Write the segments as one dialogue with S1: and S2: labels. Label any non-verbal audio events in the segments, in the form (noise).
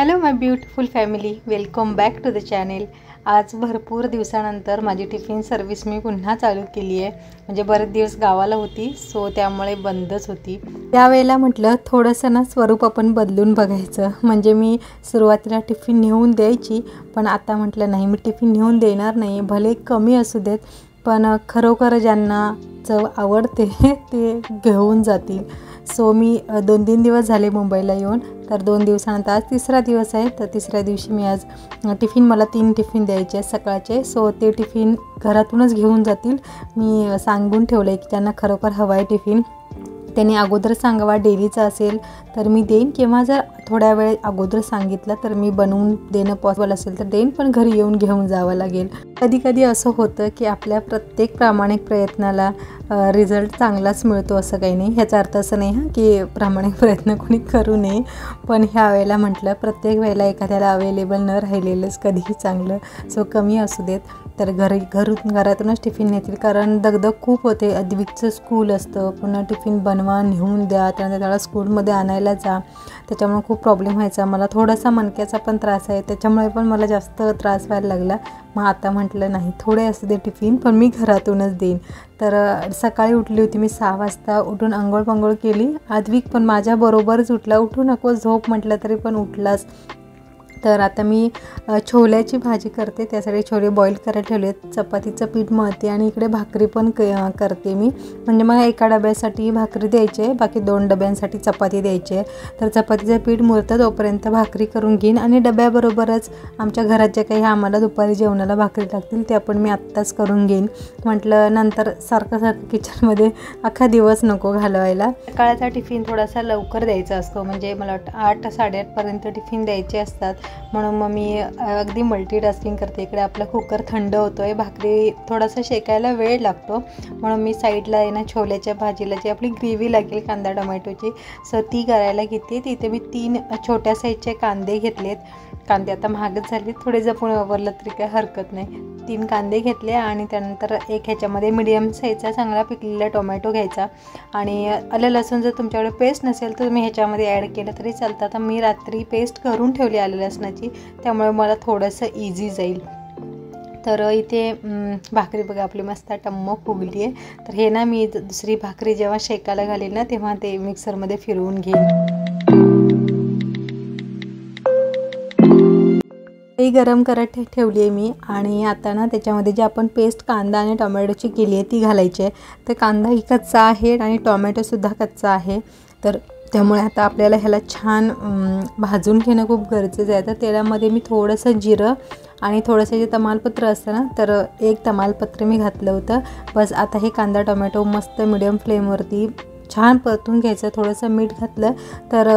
S1: Hello my beautiful family welcome back to the channel आज भरपूर दिवसानंतर माझी टिफिन सर्विस मी पुन्हा चालू केली आहे. म्हणजे बरेच दिवस गावाला होती सो त्यामुळे बंदच होती. त्यावेळेला म्हटलं थोडंसं ना स्वरूप आपण बदलून बघायचं. म्हणजे मी सुरुवातीला टिफिन नेऊन द्यायची पण आता म्हटलं नाही मी टिफिन नेऊन देणार नाही. भले कमी असू देत पण खरोखर ज्यांना चव आवडते (laughs) ते घेऊन जातील. सो मी दोन तीन दिवस झाले मुंबईला येऊन. तर दोन दिवसानंतर आज तिसरा दिवस आहे. तर तिसऱ्या दिवशी मी आज टिफिन मला तीन टिफिन द्यायचे आहेत सकाळचे. सो ते टिफिन घरातूनच घेऊन जातील. मी सांगून ठेवलं आहे की त्यांना खरोखर हवं आहे टिफिन. त्याने अगोदर सांगावा डेलीचा असेल तर मी देईन. किंवा जर थोड्या वेळ अगोदर सांगितलं तर मी बनवून देणं पॉसिबल असेल तर देईन पण घरी येऊन घेऊन जावं लागेल. कधी कधी असं होतं की आपल्या प्रत्येक प्रामाणिक प्रयत्नाला रिझल्ट चांगलाच मिळतो असं काही नाही. ह्याचा अर्थ असं नाही हां की प्रामाणिक प्रयत्न कोणी करू नये. पण ह्या वेळेला म्हटलं प्रत्येक वेळेला एखाद्याला अवेलेबल न राहिलेलंच कधीही चांगलं. सो कमी असू देत. तर घरी घरून घरातूनच टिफिन नेतील. कारण दगदग खूप होते. अद्विकचं स्कूल असतं. पुन्हा टिफिन बनवा नेऊन द्या. त्यानंतर त्याला स्कूलमध्ये आणायला जा. त्याच्यामुळे खूप प्रॉब्लेम व्हायचा. मला थोडासा मणक्याचा पण त्रास आहे. त्याच्यामुळे पण मला जास्त त्रास व्हायला लागला. मग आता म्हटलं नाही थोडे असू दे टिफिन पण मी घरातूनच देईन. तर सकाळी उठली होती मी सहा वाजता. उठून आंघोळ पांघोळ केली. आद्विक पण माझ्याबरोबरच उठला. उठू नको झोप म्हटलं तरी पण उठलाच. तर आता मी छोल्याची भाजी करते. त्यासाठी छोले बॉईल करायला ठेवले चपातीचं पीठ मळते आणि इकडे भाकरी पण क करते मी. म्हणजे मला एका डब्यासाठी भाकरी द्यायची आहे बाकी दोन डब्यांसाठी चपाती द्यायची आहे. तर चपातीचं पीठ मुरतं तोपर्यंत भाकरी करून घेईन. आणि डब्याबरोबरच आमच्या घरात ज्या काही आम्हाला दुपारी जेवणाला भाकरी लागतील ते पण मी आत्ताच करून घेईन. म्हटलं नंतर सारखं सारखं किचनमध्ये अख्खा दिवस नको घालवायला. सकाळचा टिफिन थोडासा लवकर द्यायचा असतो. म्हणजे मला वाटतं आठ साडेआठपर्यंत टिफिन द्यायचे असतात. म्हणून मग मी अगदी मल्टीटास्किंग करते. इकडे आपला कुकर थंड होतो आहे भाकरी थोडासा शेकायला वेळ लागतो. म्हणून मी साईडला आहे ना छोल्याच्या भाजीला जी आपली ग्रेव्ही लागेल कांदा टोमॅटोची सो ती करायला घेते. तिथे मी तीन छोट्या साईजचे कांदे घेतलेत. कांदे आता महागच झाले थोडे जपून वापरलं तरी काही हरकत नाही. तीन कांदे घेतले आणि त्यानंतर एक ह्याच्यामध्ये मिडियम साईजचा चांगला पिकलेला टोमॅटो घ्यायचा. आणि आलं लसूण जर तुमच्याकडे पेस्ट नसेल तर तुम्ही ह्याच्यामध्ये ॲड केलं तरी चालतं. आता मी रात्री पेस्ट करून ठेवली आलं लसणाची त्यामुळे मला थोडंसं इझी जाईल. तर इथे भाकरी बघा आपली मस्त टमक फुगली आहे तर हे ना मी दुसरी भाकरी जेव्हा शेकायला घालेल ना तेव्हा ते मिक्सरमध्ये फिरवून घेईन. ही गरम करत ठेवली आहे मी. आणि आता ना त्याच्यामध्ये जे आपण पेस्ट कांदा आणि टोमॅटोची केली आहे ती घालायची आहे. तर कांदा ही कच्चा आहे आणि टोमॅटोसुद्धा कच्चा आहे. तर त्यामुळे आता आपल्याला ह्याला छान भाजून घेणं खूप गरजेचं आहे. तर तेलामध्ये मी थोडंसं जिरं आणि थोडंसं जे तमालपत्र असतं ना तर एक तमालपत्र मी घातलं होतं. बस आता हे कांदा टोमॅटो मस्त मिडियम फ्लेमवरती छान परतून घ्यायचं. थोडंसं मीठ घातलं तर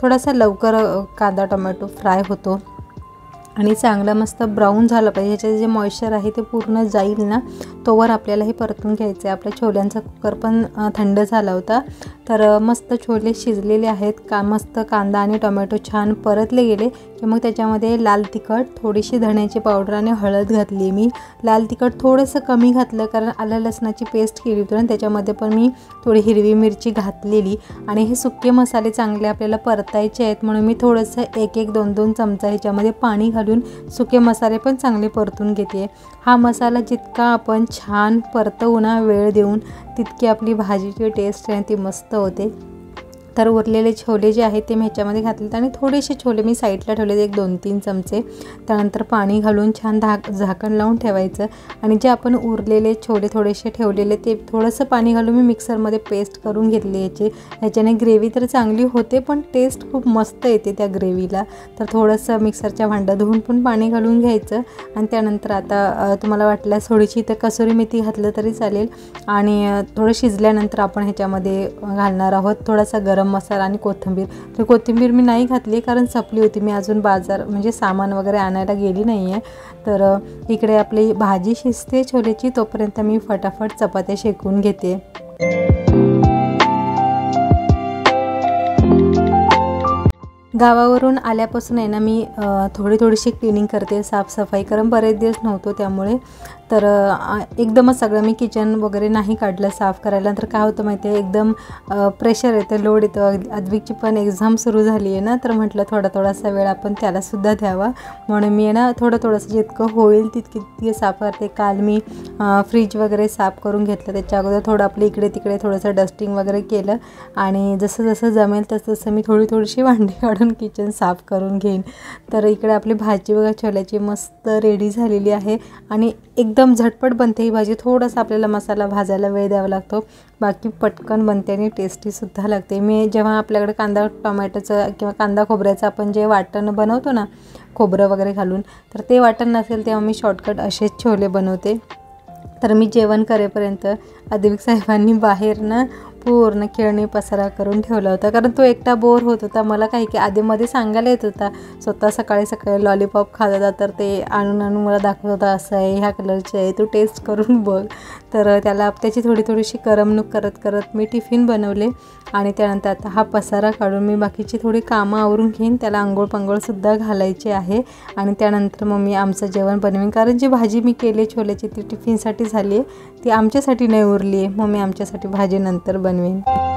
S1: थोडासा लवकर कांदा टोमॅटो फ्राय होतो. आणि चांगलं मस्त ब्राऊन झालं पाहिजे. ह्याच्यात जे मॉइश्चर आहे ते पूर्ण जाईल ना तोवर आपल्याला हे परतून घ्यायचं आहे आपल्या छोल्यांचा कुकर पण थंड झाला होता. तर मस्त छोले शिजलेले आहेत. का मस्त कांदा आणि टोमॅटो छान परतले गेले. की मग त्याच्यामध्ये लाल तिखट थोडीशी धण्याची पावडर आणि हळद घातली मी. लाल तिखट थोडंसं कमी घातलं कारण आलं लसणाची पेस्ट केली होती आणि त्याच्यामध्ये पण मी थोडी हिरवी मिरची घातलेली. आणि हे सुके मसाले चांगले आपल्याला परतायचे आहेत म्हणून मी थोडंसं एक एक दोन दोन चमचा ह्याच्यामध्ये पाणी घालून सुके मसाले पण चांगले परतून घेते. हा मसाला जितका आपण छान परतवू ना वेळ देऊन तितकी आपली भाजीची टेस्ट आहे ती मस्त होते. तर उरलेले छोले जे आहेत ते मी ह्याच्यामध्ये घातलेत आणि थोडेसे छोले मी साईडला ठेवले एक दोन तीन चमचे. त्यानंतर पाणी घालून छान धाक झाकण लावून ठेवायचं आणि जे आपण उरलेले छोले थोडेसे ठेवलेले ते थोडंसं पाणी घालून मी मिक्सरमध्ये पेस्ट करून घेतले याचे. ह्याच्याने ग्रेव्ही तर चांगली होते पण टेस्ट खूप मस्त येते त्या ग्रेव्हीला. तर थोडंसं मिक्सरच्या भांडं धुवून पण पाणी घालून घ्यायचं आणि त्यानंतर आता तुम्हाला वाटल्यास थोडीशी इथं कसुरी मेथी घातलं तरी चालेल आणि थोडं शिजल्यानंतर आपण ह्याच्यामध्ये घालणार आहोत. थोडासा गरम गरम मसाला आणि कोथिंबीर. तर कोथिंबीर मी नाही घातली कारण सपली होती. मी अजून बाजार म्हणजे सामान वगैरे आणायला गेली नाही आहे तर इकडे आपली भाजी शिजते छोलेची तोपर्यंत मी फटाफट चपात्या शेकून घेते. गावावरून आल्यापासून आहे ना मी थोडी थोडीशी क्लिनिंग करते साफसफाई कारण बरेच दिवस नव्हतो त्यामुळे. तर एकदमच सगळं मी किचन वगैरे नाही काढलं साफ करायला. तर काय होतं माहिती आहे एकदम प्रेशर येतं लोड येतं. अद्विकची पण एक्झाम सुरू झाली आहे ना तर म्हटलं थोडा थोडासा वेळ आपण त्यालासुद्धा द्यावा. म्हणून मी ना थोडं थोडंसं जितकं होईल तितकी तितकी साफ करते. काल मी फ्रीज वगैरे साफ करून घेतलं. त्याच्या अगोदर थोडं आपलं इकडे तिकडे थोडंसं डस्टिंग वगैरे केलं. आणि जसं जसं जमेल तसं तसं मी थोडी थोडीशी भांडी काढून किचन साफ करून घेईन. तर इकडे आपली भाजी वगैरे छोल्याची मस्त रेडी झालेली आहे. आणि एकदम एकदम झटपट बनते ही भाजी. थोडंसं आपल्याला मसाला भाजायला वेळ द्यावा लागतो. बाकी पटकन बनते आणि टेस्टीसुद्धा लागते. मी जेव्हा आपल्याकडे कांदा टोमॅटोचं किंवा कांदा खोबऱ्याचं आपण जे वाटण बनवतो ना खोबरं वगैरे घालून तर ते वाटण नसेल तेव्हा मी शॉर्टकट असेच छोले बनवते. तर मी जेवण करेपर्यंत अधिक साहेबांनी बाहेर ना पूर्ण खेळणी पसारा करून ठेवला होता. कारण तो एकटा बोर होत होता. मला काही की आधीमध्ये सांगायला येत होता. स्वतः सकाळी सकाळी लॉलीपॉप खात होता. तर ते आणून आणून मला दाखवत होता असं आहे ह्या कलरचे आहे. तू टेस्ट करून बघ. तर त्याला त्याची थोडी थोडीशी करमणूक करत करत मी टिफिन बनवले. आणि त्यानंतर आता हा पसारा काढून मी बाकीची थोडी कामं आवरून घेईन. त्याला आंघोळ पंघोळसुद्धा घालायची आहे. आणि त्यानंतर मग मी आमचं जेवण बनवेन. कारण जी भाजी मी केली छोल्याची ती टिफिनसाठी झाली आहे. ती आमच्यासाठी नाही उरली आहे. मग मी आमच्यासाठी भाजी नंतर बनवेन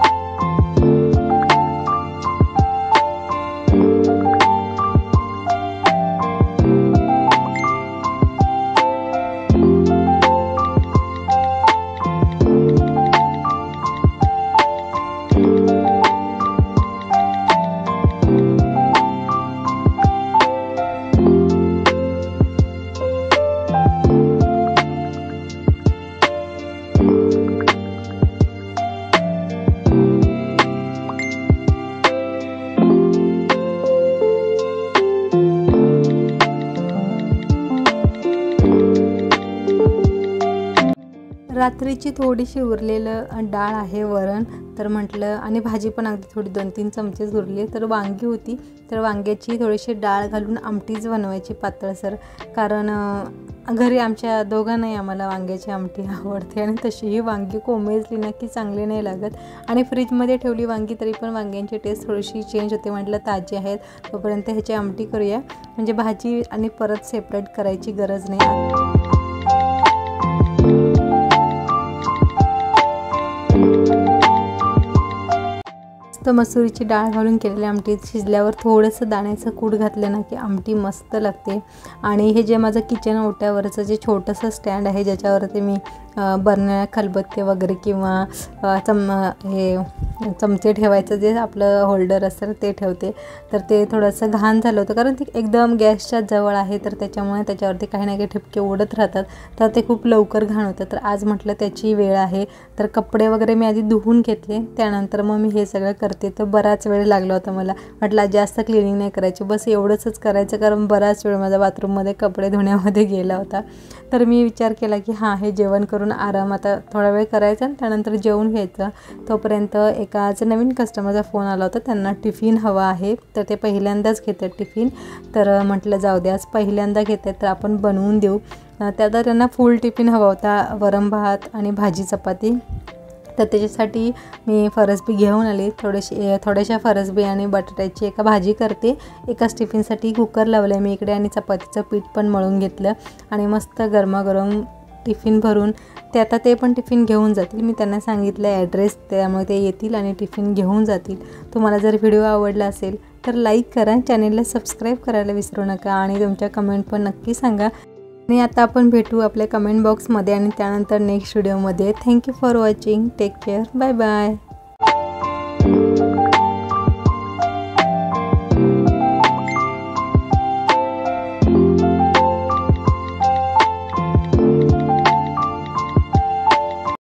S1: रात्रीची थोडीशी उरलेलं डाळ आहे वरण तर म्हटलं आणि भाजी पण अगदी थोडी दोन तीन चमचेच उरले तर वांगी होती. तर वांग्याची थोडीशी डाळ घालून आमटीच बनवायची पातळसर कारण घरी आमच्या दोघांनाही आम्हाला वांग्याची आमटी (laughs) आवडते आणि तशीही वांगी कोमेजली ना की चांगली नाही लागत. आणि फ्रीजमध्ये ठेवली वांगी तरी पण वांग्यांची टेस्ट थोडीशी चेंज होते. म्हटलं ताजी आहेत तोपर्यंत ह्याची आमटी करूया. म्हणजे भाजी आणि परत सेपरेट करायची गरज नाही. तर मसुरीची डाळ घालून केलेल्या आमटीत शिजल्यावर थोडंसं दाण्याचं कूट घातलं ना की आमटी मस्त लागते. आणि हे जे माझं किचन ओट्यावरचं जे छोटंसं स्टँड आहे ज्याच्यावरती मी बरण्या खलबत्ते वगैरे किंवा चम हे चमचे ठेवायचं जे आपलं होल्डर असतं ते ठेवते. तर ते थोडंसं घाण झालं होतं. कारण ते एकदम गॅसच्या जवळ आहे तर त्याच्यामुळे त्याच्यावरती काही ना काही ठिपके उडत राहतात. तर ते खूप लवकर घाण होतं. तर आज म्हटलं त्याची वेळ आहे. तर कपडे वगैरे मी आधी धुवून घेतले. त्यानंतर मग मी हे सगळं करते. तर बराच वेळ लागला होता मला. म्हटलं जास्त क्लिनिंग नाही करायची. बस एवढंच करायचं. कारण बराच वेळ माझा बाथरूममध्ये कपडे धुण्यामध्ये गेला होता. तर मी विचार केला की हां हे जेवण करून आराम आता थोडा वेळ करायचा आणि त्यानंतर जेवून घ्यायचं. तोपर्यंत एकाच नवीन कस्टमरचा फोन आला होता. त्यांना टिफिन हवा आहे. तर ते पहिल्यांदाच घेतात टिफिन तर म्हटलं जाऊ द्या पहिल्यांदा घेत आहेत तर आपण बनवून देऊ. त्यात त्यांना फुल टिफिन हवा होता. वरम भात आणि भाजी चपाती. तर त्याच्यासाठी मी फरसबी घेऊन आली. थोडेसे थोड्याशा फरसबी आणि बटाट्याची एका भाजी करते. एकाच टिफिनसाठी कुकर लावलं आहे मी इकडे आणि चपातीचं पीठ पण मळून घेतलं. आणि मस्त गरमागरम टिफिन भरून ते आता ते पण टिफिन घेऊन जातील. मी त्यांना सांगितलं आहे ॲड्रेस त्यामुळे ते येतील आणि टिफिन घेऊन जातील. तुम्हाला जर व्हिडिओ आवडला असेल तर लाईक करा. चॅनेलला सबस्क्राईब करायला विसरू नका आणि तुमच्या कमेंट पण नक्की सांगा. आणि आता आपण भेटू आपल्या कमेंट बॉक्समध्ये आणि त्यानंतर नेक्स्ट व्हिडिओमध्ये thank you for watching take care bye bye